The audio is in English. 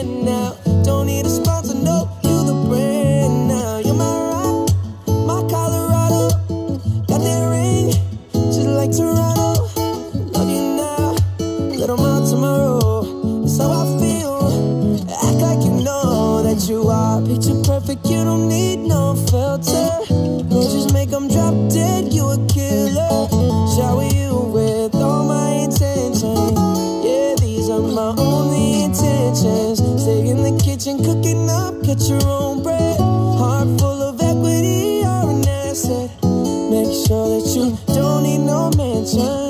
Don't need a sponsor, no, you the brand now. You're my rock, my Colorado. Got that ring, just like Toronto. Love you now, little more tomorrow. That's how I feel. Act like you know that you are picture perfect. You don't need no filter. Just make 'em drop dead. You a killer. kitchen cooking up, get your own bread. Heart full of equity, you're an asset. Make sure that you don't need no mansion.